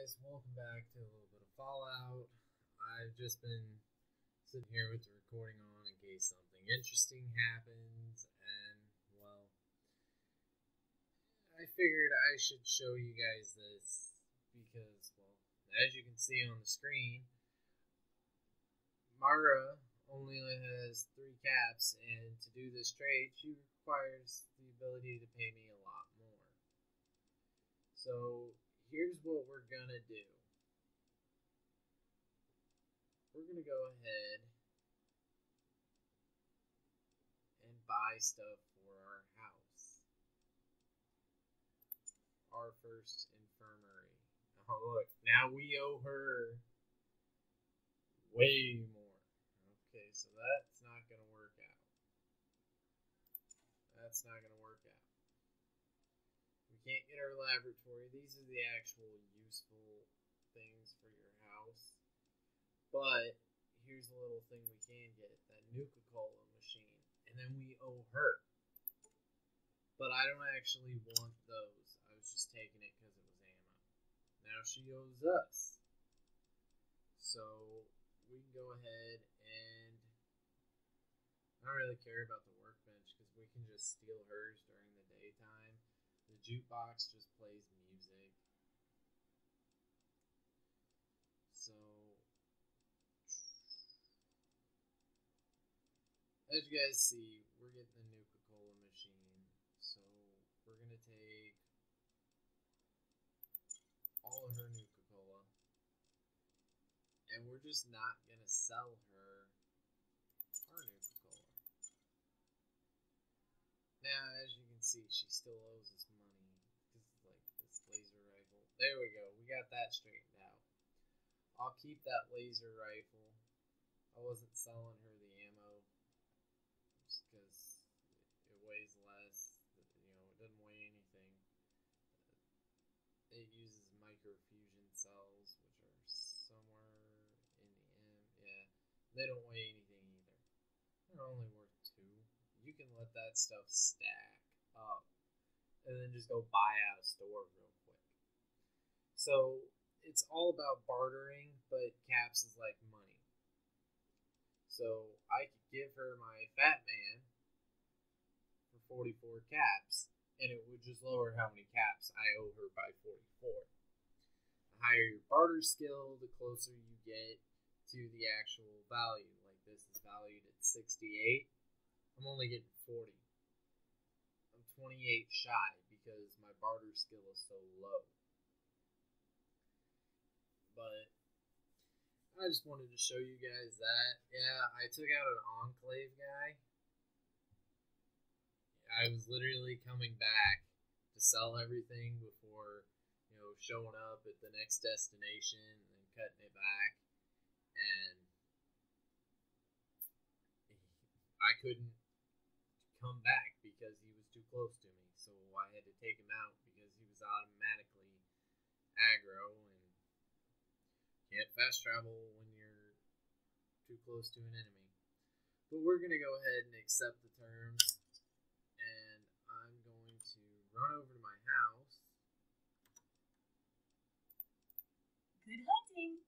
guys, welcome back to a little bit of Fallout. I've just been sitting here with the recording on in case something interesting happens, and well, I figured I should show you guys this because, well, as you can see on the screen, Moira only has three caps, and to do this trade, she requires the ability to pay me a lot more. So here's what we're gonna do. We're gonna go ahead and buy stuff for our house. Our first infirmary. Oh look, now we owe her way more. Okay, so that's not gonna work out. That's not gonna work out can't get our laboratory. These are the actual useful things for your house. But here's a little thing we can get that Nuka Cola machine. And then we owe her. But I don't actually want those. I was just taking it because it was ammo. Now she owes us. So we can go ahead and I don't really care about the workbench because we can just steal hers during the daytime jukebox just plays music. So, as you guys see, we're getting the new Coca-Cola machine. So, we're going to take all of her new Coca-Cola. And we're just not going to sell her our Nuka Cola. Now, as you can see, she still owes us there we go. We got that straightened out. I'll keep that laser rifle. I wasn't selling her the ammo just because it weighs less. You know, it doesn't weigh anything. It uses microfusion cells, which are somewhere in the M. Yeah, they don't weigh anything either. They're only worth two. You can let that stuff stack up and then just go buy out a store real so it's all about bartering, but caps is like money. So I could give her my fat man for 44 caps, and it would just lower how many caps I owe her by 44. The higher your barter skill, the closer you get to the actual value. Like this is valued at 68. I'm only getting 40. I'm 28 shy because my barter skill is so low but I just wanted to show you guys that. Yeah, I took out an Enclave guy. I was literally coming back to sell everything before, you know, showing up at the next destination and cutting it back. And I couldn't come back because he was too close to me. So I had to take him out because he was automatically aggro can't fast travel when you're too close to an enemy. But we're going to go ahead and accept the terms. And I'm going to run over to my house. Good hunting.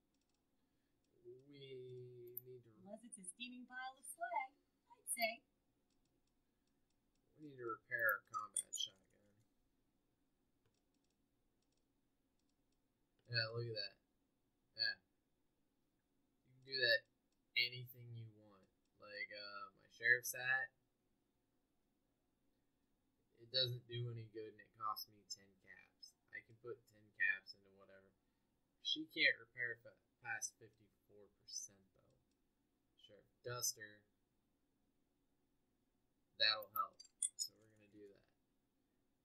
We need to. Unless it's a steaming pile of slag, I'd say. We need to repair our combat shotgun. Yeah, look at that that anything you want. Like uh, my sheriff's hat, it doesn't do any good and it costs me 10 caps. I can put 10 caps into whatever. She can't repair past 54% though. Sure. Duster, that'll help. So we're to do that.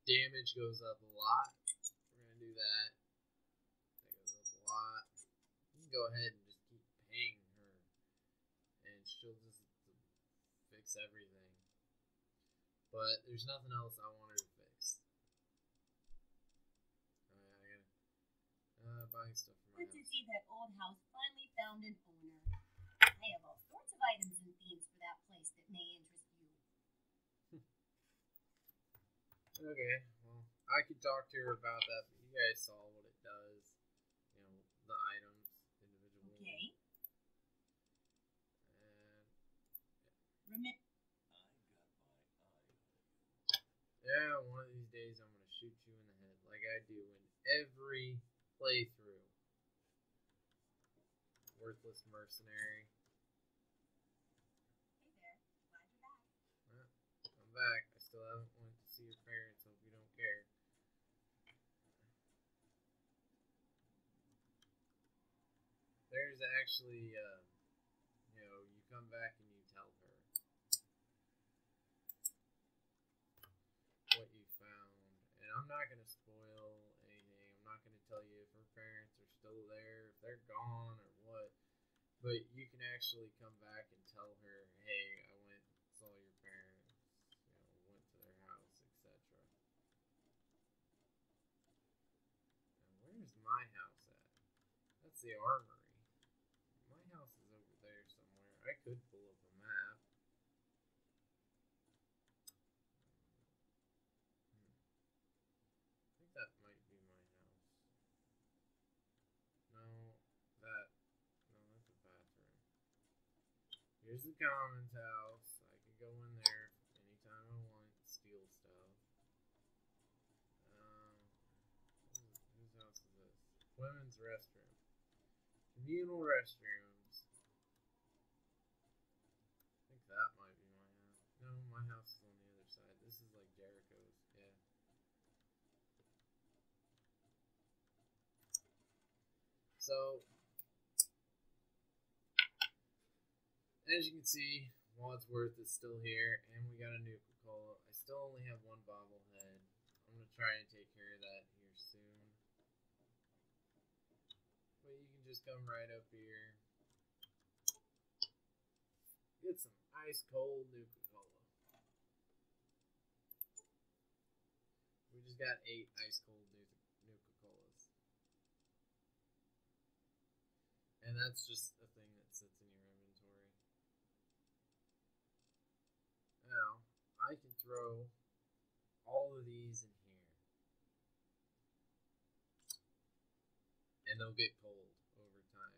Damage goes up a lot. We're to do that. That goes up a lot. You can go ahead and she'll just fix everything. But there's nothing else I want her to fix. Alright, I gotta uh, buying stuff for my Good house. to see that old house finally found an owner. I have all sorts of items and themes for that place that may interest you. okay, well, I could talk to her about that, but you guys saw what it does. You Yeah, one of these days I'm gonna shoot you in the head like I do in every playthrough. Worthless mercenary. Hey there. Glad you're back. I'm back. I still haven't went to see your parents. Hope you don't care. There's actually, uh, you know, you come back and you tell her what you found, and I'm not gonna spoil anything. I'm not gonna tell you if her parents are still there, if they're gone, or what. But you can actually come back and tell her, hey, I went saw your parents, you know, went to their house, etc. Where's my house at? That's the armory. My house is over there somewhere. I could pull up a map. Hmm. I think that might be my house. No, that. No, that's a bathroom. Here's the commons house. I can go in there anytime I want, steal stuff. Um, whose house is this? Women's restroom. Communal restrooms. I think that might be my house. No, my house is on the other side. This is like Jericho's. Yeah. So, as you can see, Wadsworth is still here, and we got a Nuka Cola. I still only have one bobblehead. I'm gonna try and take care of that here soon. But you can just come right up here. Get some ice cold Nuka Cola. We just got eight ice cold Nuka Nuka Colas. And that's just a thing that sits in your inventory. Now, I can throw all of these in here. And they'll get cold over time.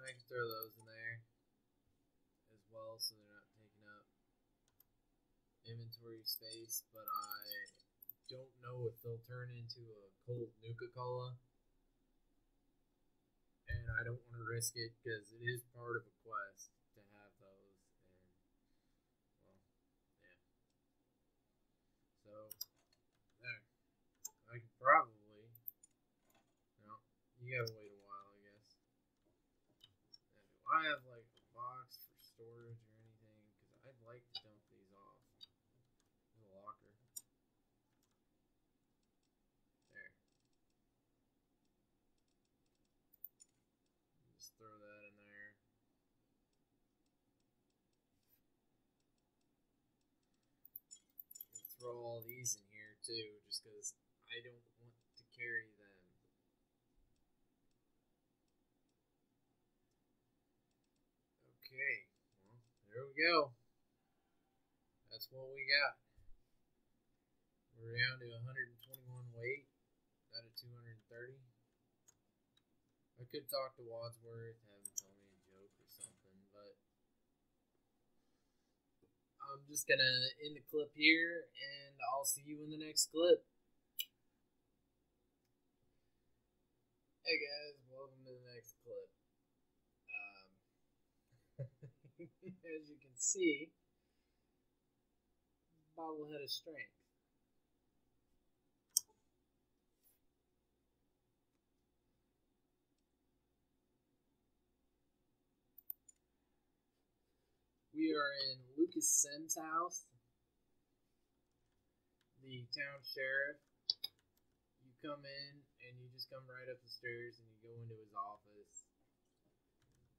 And I can throw those in there as well so they're not taking up inventory space, but I don't know if they'll turn into a cold Nuka Cola. And I don't want to risk it because it is part of a quest to have those. And, well, yeah. So, there. I could probably. No, you gotta wait a while, I guess. And do I have like a box for storage or anything? Because I'd like to dump these off. A locker. There. Just throw that in there. Throw all these in here too, just because I don't want to carry them. Okay, well, there we go. That's what we got. We're down to 121 weight out of 230. I could talk to Wadsworth, have him tell me a joke or something, but I'm just gonna end the clip here, and I'll see you in the next clip. Hey guys, welcome to the next clip. As you can see, bobblehead of strength. We are in Lucas Sims' house, the town sheriff. You come in and you just come right up the stairs and you go into his office,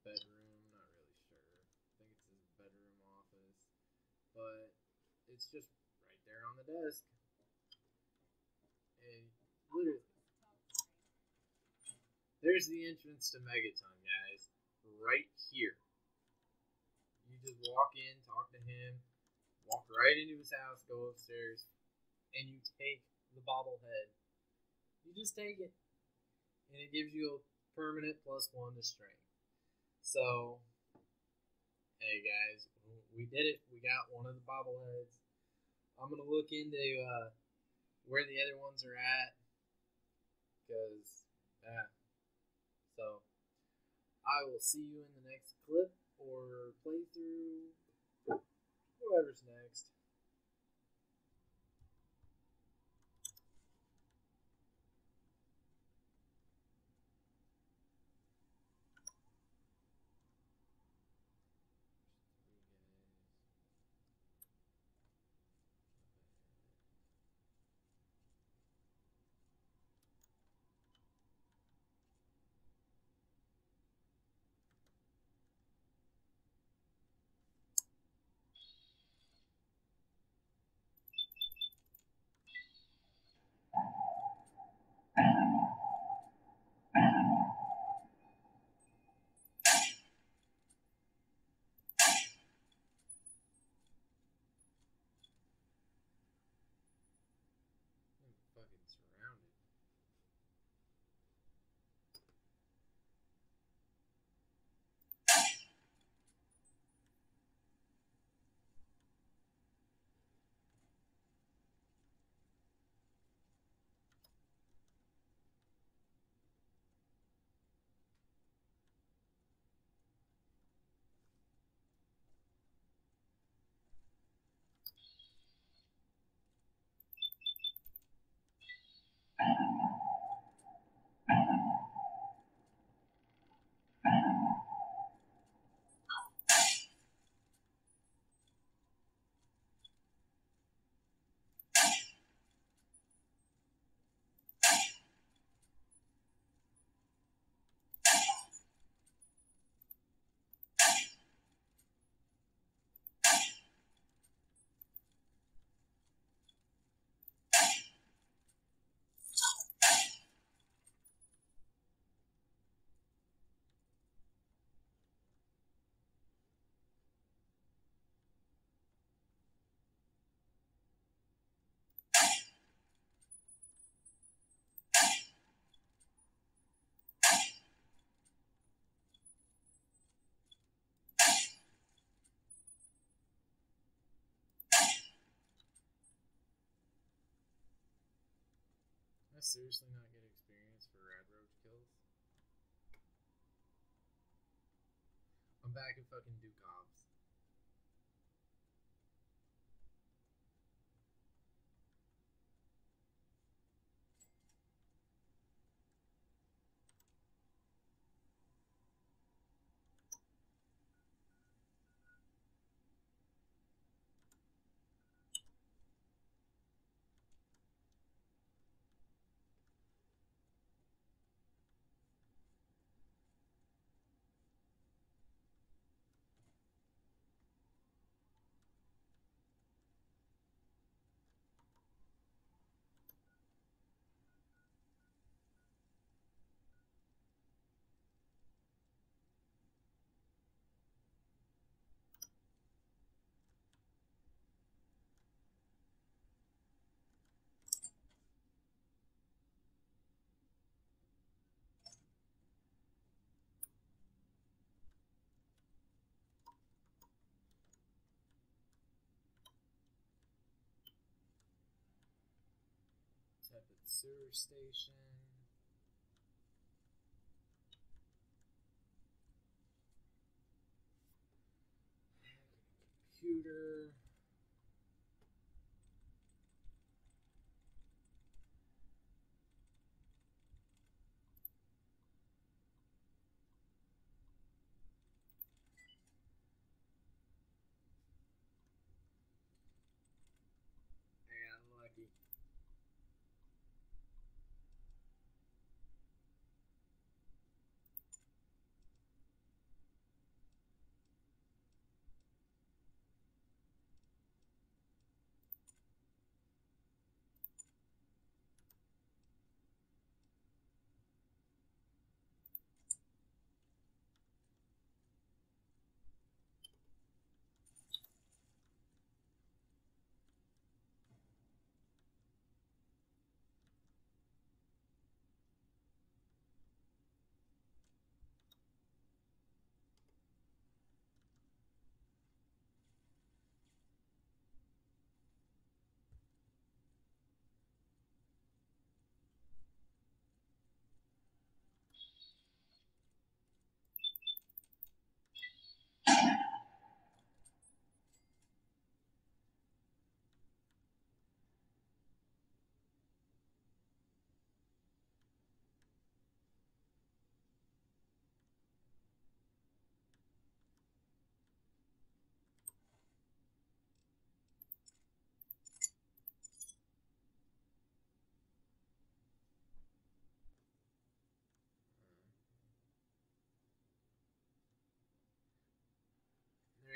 bedroom. Not really sure. I think it's his bedroom office, but it's just right there on the desk. And literally, there's the entrance to Megaton, guys. Right here. You just walk in, talk to him, walk right into his house, go upstairs, and you take the bobblehead. You just take it. And it gives you a permanent plus one to strength. So, hey guys, we did it. We got one of the bobbleheads. I'm gonna look into uh, where the other ones are at, cause yeah. So I will see you in the next clip or playthrough, whatever's next. Seriously not get experience for rad roach kills? I'm back at fucking Dukov's. Tepid sewer station. Computer.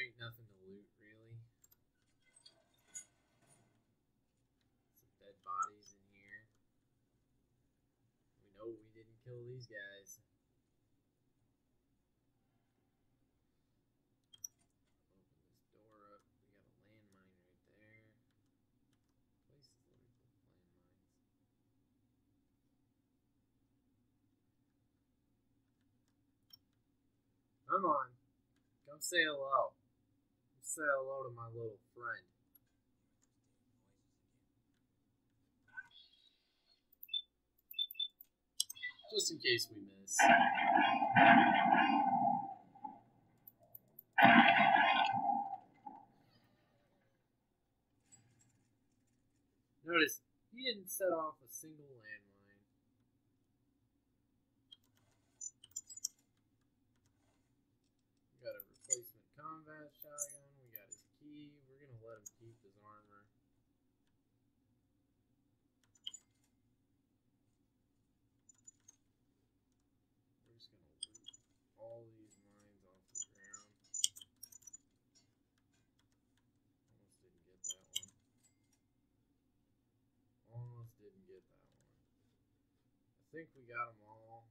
Ain't nothing to loot, really. Some dead bodies in here. We know we didn't kill these guys. Open this door up. We got a landmine right there. Place is loaded with landmines. Come on. Come say hello. Say hello to my little friend. Just in case we miss. Notice he didn't set off a single landmine. We got a replacement combat shotgun. We got his key. We're gonna let him keep his armor. We're just gonna loot all these mines off the ground. Almost didn't get that one. Almost didn't get that one. I think we got them all.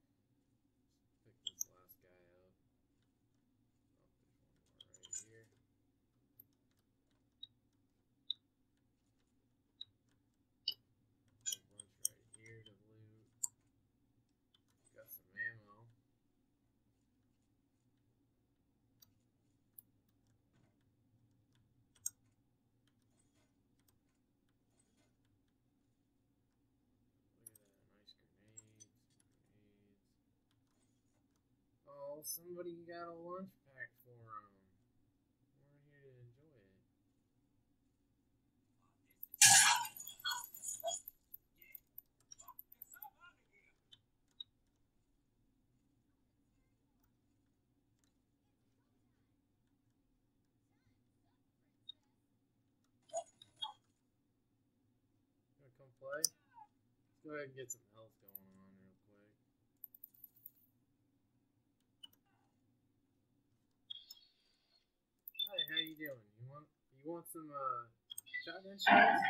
Let's pick this last guy up. Oh, there's one more right here. A bunch right here to loot. Got some ammo. Look at that, nice grenades, grenades. Oh, somebody got a lunch pack for him. We're here to enjoy it. Come play? Let's go ahead and get some health going on real quick. Hi, how you doing? You want some uh shotgun shells?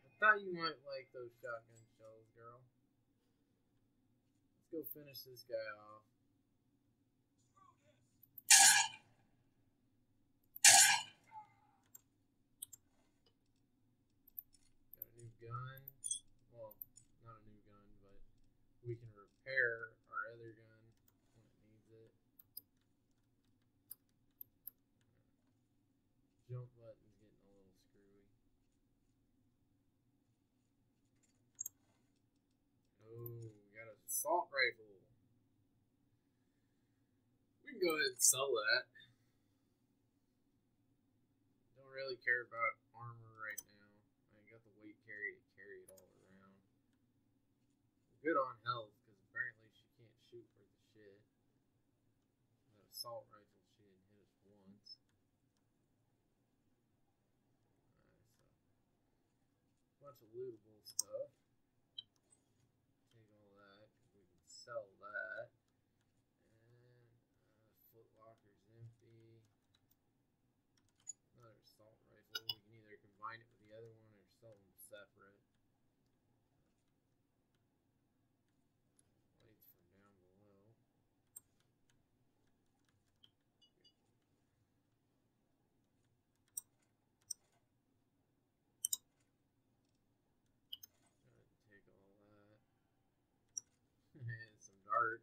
I thought you might like those shotgun shells, girl. Let's go finish this guy off. Got a new gun. Well, not a new gun, but we can repair our other gun when it needs it. Jump button's getting a little screwy. Oh, we got an assault rifle. We can go ahead and sell that. Don't really care about armor right now. I got the weight carry to carry it all around. Good on health because apparently she can't shoot for the shit. That assault rifle, she didn't hit us once. Alright, so bunch of lootable stuff. Take all that 'cause we can sell that. And uh, Foot Locker's empty. Another assault rifle. We can either combine it with the other one or sell them separate. Lights from down below. Go ahead and take all that. And.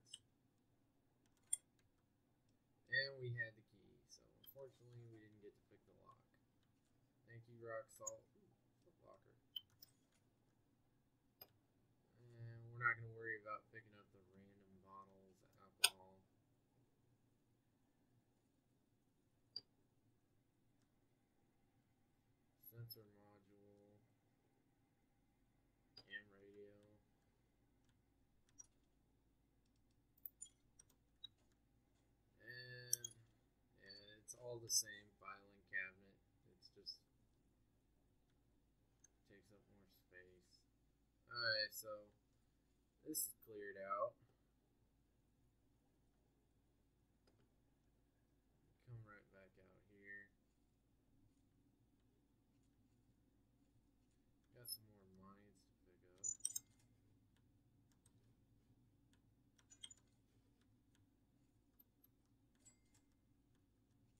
And we had the key, so unfortunately we didn't get to pick the lock. Thank you, Rock Salt. Ooh, Locker. And we're not going to worry about picking up the random bottles of alcohol. Sensor module. Ham radio. And yeah, it's all the same filing cabinet. It's just takes up more space. Alright, so This is cleared out. Come right back out here. Got some more mines to pick up. Another hole here. Just gonna go right across here.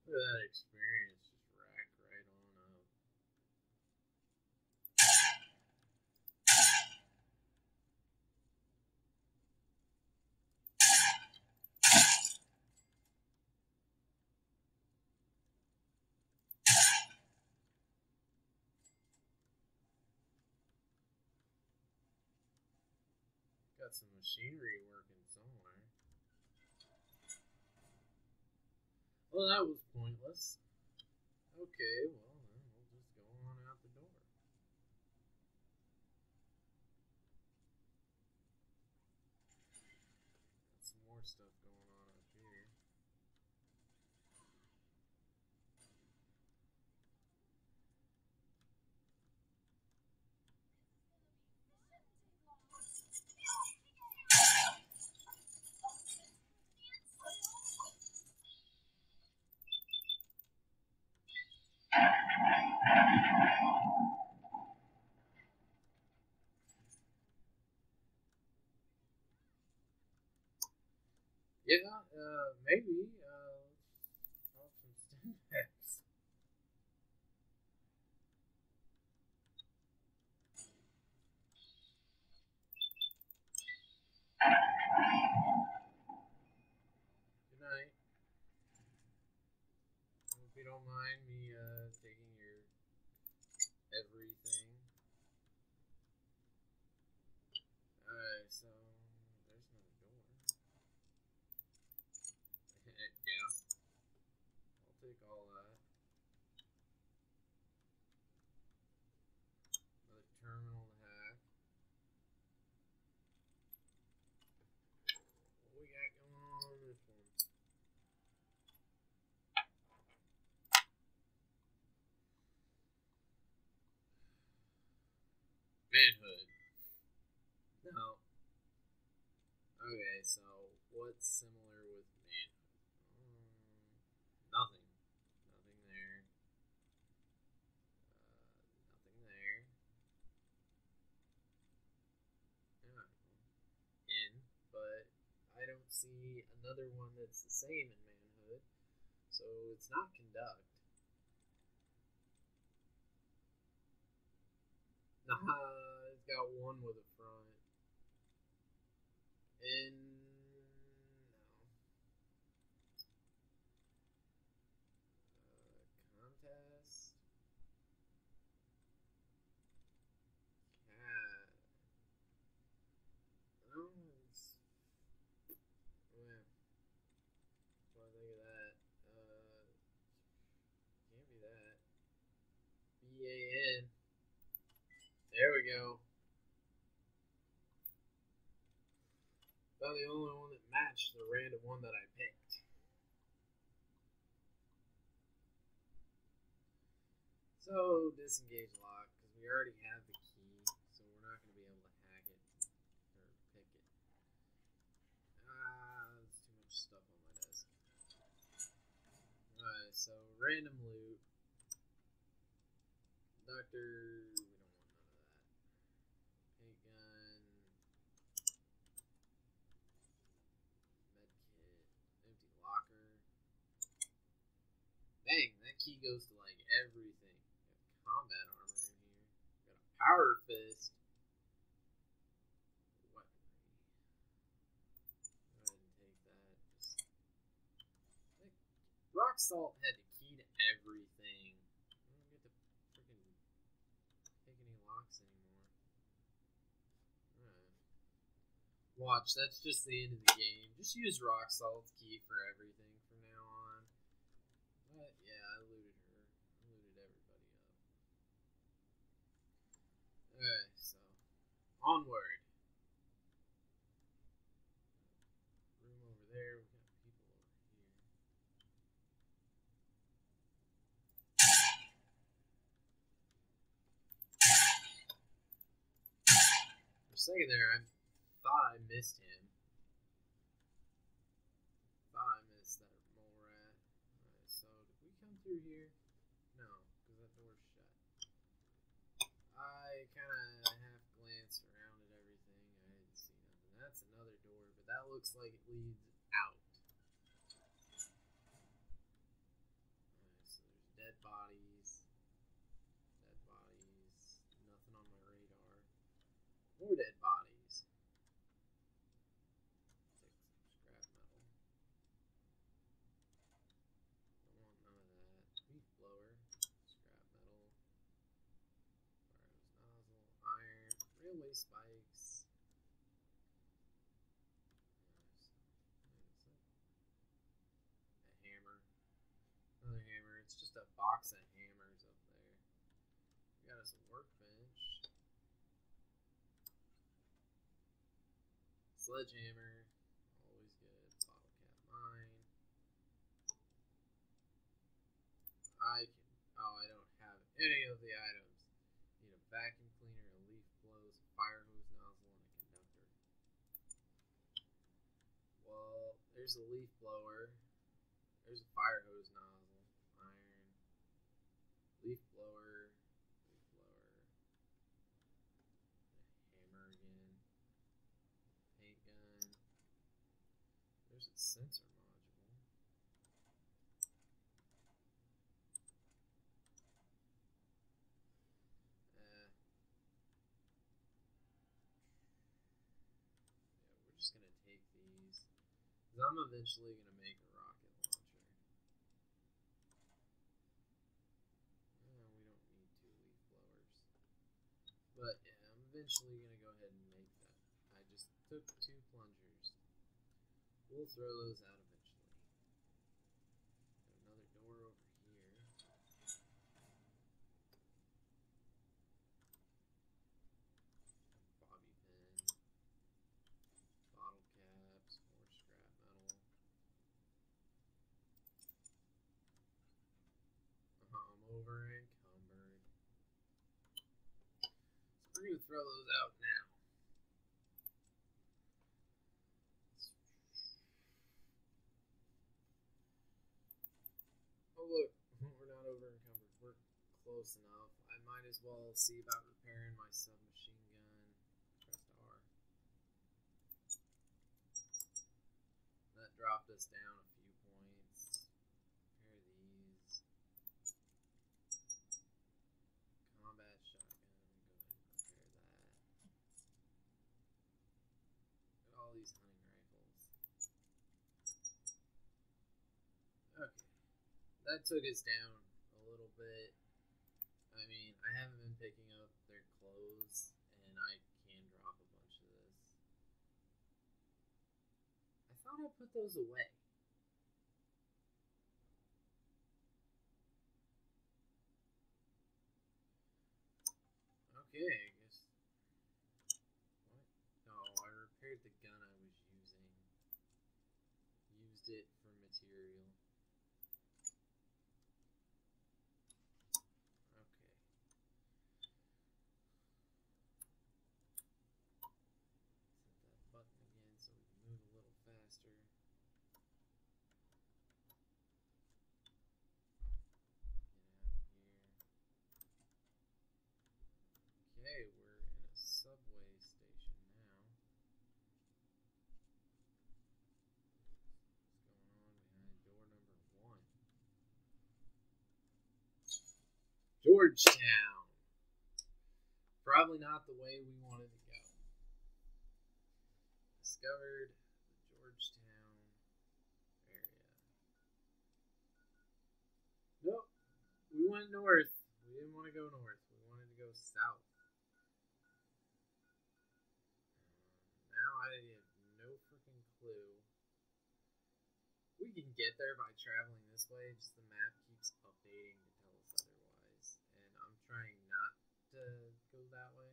Look at that experience just rack right on up. Got some machinery working somewhere. Well, that was pointless. Okay, well, just go on out the door. Got some more stuff going on up here. Yeah, uh, maybe. Uh, let's pop some stimulants. Good night. Hope you don't mind me uh, taking your everything. Alright, so there's another door. yeah. I'll take all that. Another terminal to hack. What we got going on on this one? Manhood. No. Okay, so what's similar with manhood? Um, nothing. Nothing there. Uh, nothing there. Yeah. In, but I don't see another one that's the same in manhood. So it's not conduct. Nah, one with a front. And no. Uh, contest. Cat. Oh, I think of that? Uh, can't be that. B A N. There we go. About the only matched the random one that I picked. So disengage lock because we already have the key, so we're not going to be able to hack it or pick it. Ah, there's too much stuff on my desk. Alright, so random loot. Doctor, we don't want none of that. Paint gun. Medkit. Empty locker. Dang, that key goes to like everything. Combat armor in here. Got a power fist. Weaponry. Go ahead and take that. Just rock salt had the key to everything. I don't get to freaking pick any locks anymore. Alright. Watch, that's just the end of the game. Just use rock salt's key for everything from now on. But yeah, I looted her. I looted everybody up. Okay, so onward. Room over there. We got people over here. For a second there, I thought I missed him. Thought I missed that mole rat. Alright, so did we come through here? No, because that door's shut. I kind of half glanced around at everything. I didn't see nothing. That's another door, but that looks like it leads out. Alright, so there's dead bodies. Dead bodies. Nothing on my radar. More dead bodies. Take some scrap metal. Don't want none of that. Leaf blower. Scrap metal. Fire nozzle. Iron. Railway spikes. Nice. A hammer. Another hammer. It's just a box of hammers up there. We got us a workbench. Sledgehammer. Always good. Bottle cap mine. I can. Oh, I don't have any of the items. Need a vacuum cleaner, a leaf blows, a fire hose nozzle, and a conductor. Well, there's a leaf blower. There's a fire hose nozzle. Iron. Leaf blower. Leaf blower. A hammer again. Paint gun. There's a sensor module. Uh, yeah, we're just gonna take these. Cause I'm eventually gonna make a rocket launcher. No, we don't need two leaf blowers. But yeah, I'm eventually gonna go ahead and make that. I just took two plungers. We'll throw those out eventually. Got another door over here. Bobby pin. Bottle caps. More scrap metal. Uh, I'm over encumbered. So we're gonna throw those out now. Oh look, we're not over encumbered. We're close enough. I might as well see about repairing my submachine gun. Press R. That dropped us down a few points. Repair these. Combat shotgun. Go ahead and repair that. Look at all these hunting rifles. Okay. That took us down a little bit. I mean, I haven't been picking up their clothes, and I can drop a bunch of this. I thought I put those away. Okay, I guess. What? No, I repaired the gun I was using. Used it for material. Okay. Set that button again so we can move a little faster. Get out here. Okay, we're in a subway station now. What's going on behind door number one? Georgetown. Probably not the way we wanted to go. Discovered Georgetown area. Nope. We went north. We didn't want to go north. We wanted to go south. Now I have no freaking clue. We can get there by traveling this way, just the map keeps updating to tell us otherwise. And I'm trying not to go that way.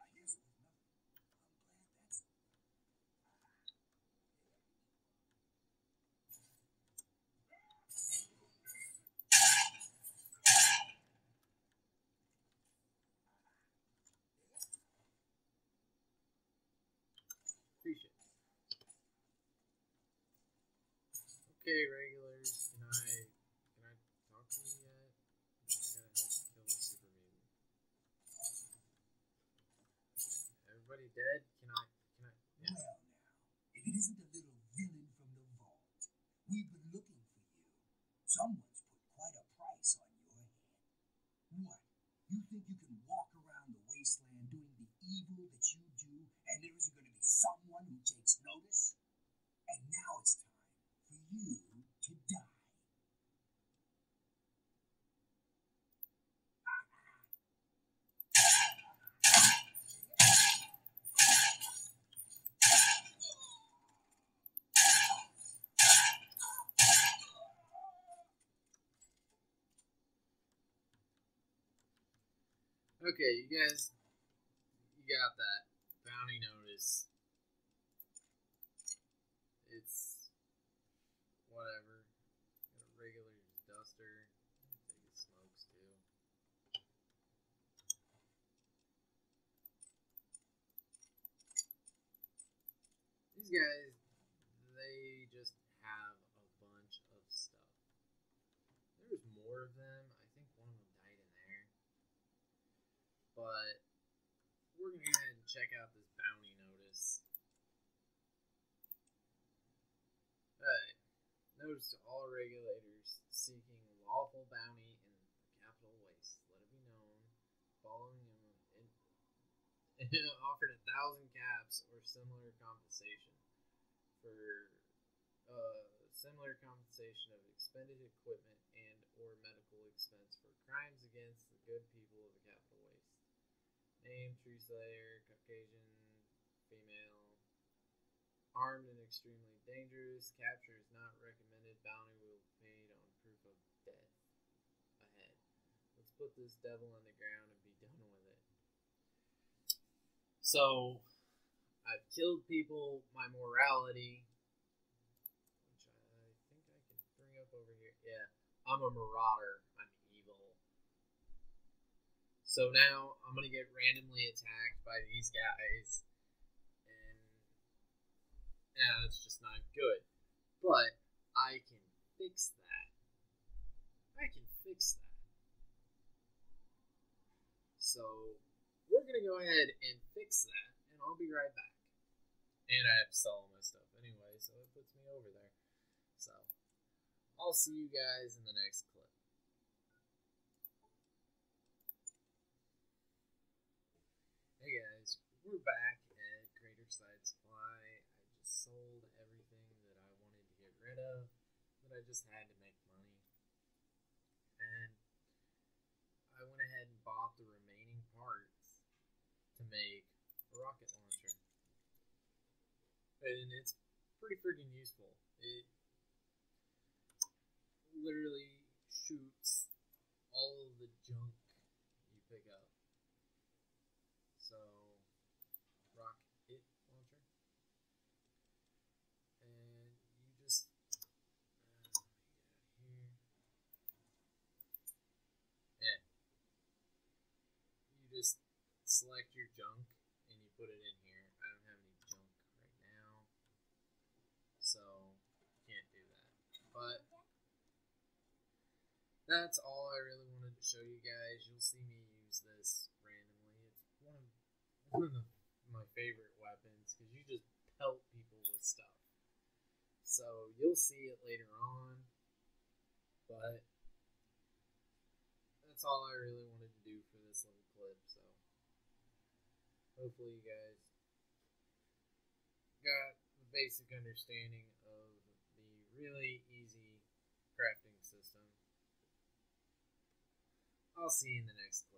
I guess it was nothing. I'm glad that's Appreciate it. Okay, regulars, can I can I talk to you yet? I gotta help kill the super mutant. Everybody dead? Can I can I yeah. Well, now, if it isn't the little villain from the vault, we've been looking for you. Someone's put quite a price on your head. What? You think you can walk around the wasteland doing the evil that you do, and there isn't going to be someone who takes notice? And now it's time for you to die. Okay, you guys you got that. Bounty notice. It's whatever. Got a regular duster. Smokes too. These guys, they just have a bunch of stuff. There's more of them. I think one of them died in there. But we're gonna go ahead and check out this bounty notice. Alright. Notice to all regulators seeking lawful bounty in capital waste. Let it be known, following him in, offered a thousand caps or similar compensation for uh, similar compensation of expended equipment and or medical expense for crimes against the good people of the. Name, tree slayer, Caucasian, female, armed and extremely dangerous. Capture is not recommended. Bounty will be paid on proof of death. Ahead. Let's put this devil on the ground and be done with it. So, I've killed people. My morality, which I think I can bring up over here. Yeah, I'm a marauder. So now I'm gonna get randomly attacked by these guys, and yeah, that's just not good. But I can fix that. I can fix that. So we're gonna go ahead and fix that, and I'll be right back. And I have to sell all my stuff anyway, so it puts me over there. So I'll see you guys in the next clip. Hey guys, we're back at Craterside Supply. I just sold everything that I wanted to get rid of, but I just had to make money. And I went ahead and bought the remaining parts to make a Rock-It Launcher. And it's pretty freaking useful. It literally shoots all of the junk you pick up. So, Rock-It Launcher. And you just uh, let me get out here. Yeah. You just select your junk and you put it in here. I don't have any junk right now, so can't do that. But that's all I really wanted to show you guys. You'll see me use this randomly. It's one of one of my favorite weapons because you just pelt people with stuff. So you'll see it later on. But that's all I really wanted to do for this little clip. So hopefully you guys got the basic understanding of the really easy crafting system. I'll see you in the next.